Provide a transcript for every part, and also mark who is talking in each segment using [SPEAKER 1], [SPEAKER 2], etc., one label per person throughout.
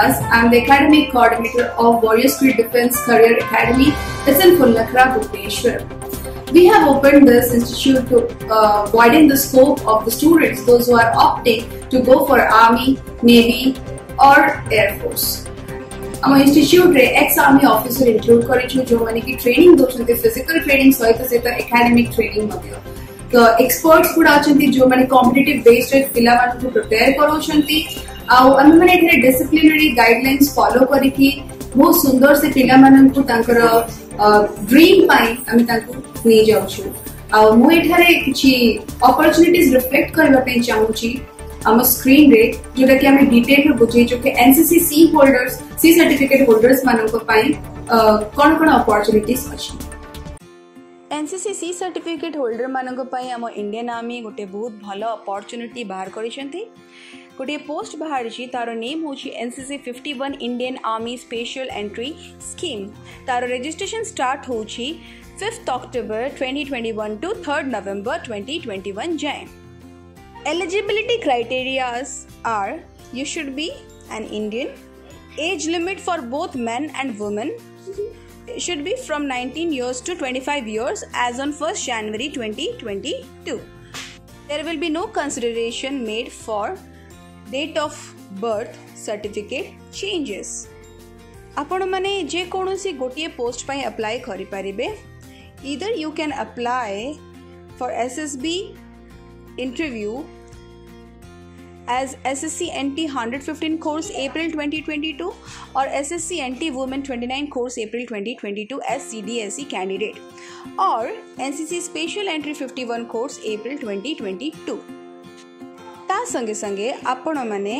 [SPEAKER 1] Monica Das. I'm the Academic Coordinator of Warriors Creed Defense Career Academy. It's in Fullakra, Bhubaneswar. We have opened this institute to uh, widen the scope of the students, those who are opting to go for Army, Navy, or Air Force. ଆମ ଇନଷ୍ଟିଚ୍ୟୁଟରେ ex army officer include କରିଛୁ ଯେଉଁମାନେ କି training ଦେଉଛନ୍ତି physical training ସହିତ ସହିତ academic training ମଧ୍ୟ ତ experts ଗୁଡା ଅଛନ୍ତି ଯେଉଁମାନେ କମ୍ପିଟେଟିଭ ବେସ୍ଡରେ ପିଲାମାନଙ୍କୁ ପ୍ରିପେୟାର କରାଉଛନ୍ତି ଆଉ ଆମେମାନେ ଏଥିରେ ଡିସିପ୍ଲିନାରୀ ଗାଇଡଲାଇନ୍ସ ଫଲୋ କରିକି ବହୁତ ସୁନ୍ଦର ସେ ପିଲାମାନଙ୍କୁ ତାଙ୍କର ଡ୍ରିମ୍ ପାଇଁ ଆମେ ତାଙ୍କୁ ନେଇଯାଉଛୁ ଆଉ ମୁଁ ଏଠାରେ କିଛି ଅପରଚୁନିଟିଜ ରିଫ୍ଲେକ୍ଟ କରିବା ପାଇଁ ଚାହୁଁଛି ଆମ ସ୍କ୍ରିନରେ ଯୋଉଟା କି ଆମେ ଡିଟେଲରେ ବୁଝେଇଛୁ କି NCC C holders C certificate holders ମାନଙ୍କ ପାଇଁ କଣ କଣ ଅପରଚୁନିଟିଜ ଅଛି
[SPEAKER 2] ଏନ୍ସିସି ସି ସାର୍ଟିଫିକେଟ୍ ହୋଲ୍ଡରମାନଙ୍କ ପାଇଁ ଆମ ଇଣ୍ଡିଆନ୍ ଆର୍ମି ଗୋଟେ ବହୁତ ଭଲ ଅପରଚ୍ୟୁନିଟି ବାହାର କରିଛନ୍ତି Today, Post Bharji તારો નેમ હું છે NCC fifty one Indian Army special entry scheme તારો રજિસ્ટ્રેશન સ્ટાર્ટ હોઉં છે fifth October twenty twenty one to third November twenty twenty one જાય eligibility criterias are you should be an Indian. Age limit for both men and women should be from 19 years to 25 years as on 1st January 2022. There will be no consideration made for date of birth certificate changes. ଆପଣମାନେ ଯେକୌଣସି ଗୋଟିଏ post ପାଇଁ apply କରିପାରିବେ either you can apply for S S B interview as SSC NT 115 course April 2022 or SSC NT Women 29 course April 2022 as CDSE candidate or NCC Special Entry 51 course April 2022 ତା ସଙ୍ଗେ ସଙ୍ଗେ ଆପଣମାନେ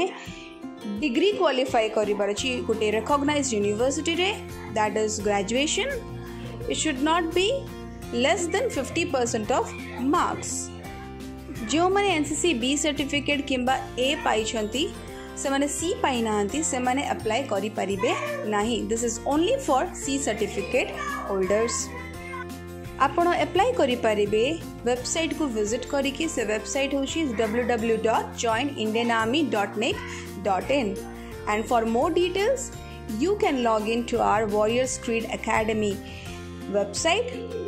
[SPEAKER 2] degree qualify କରିବାର ଅଛି ଗୋଟେ recognise ୟୁନିଭର୍ସିଟିରେ that is graduation it should not be less than fifty percent of marks ଯେଉଁମାନେ N C C B certificate କିମ୍ବା A ପାଇଛନ୍ତି ସେମାନେ ସି ପାଇନାହାନ୍ତି ସେମାନେ ଆପ୍ଲାଏ କରିପାରିବେ ନାହିଁ। This is only for C certificate holders ଆପଣ ଆପ୍ଲାଏ କରିପାରିବେ ୱେବସାଇଟ୍କୁ ଭିଜିଟ୍ କରିକି ସେ ୱେବସାଇଟ୍ ହେଉଛି W W dot join Indian army dot nic dot in and for more details you can log in to our Warriors Creed Academy website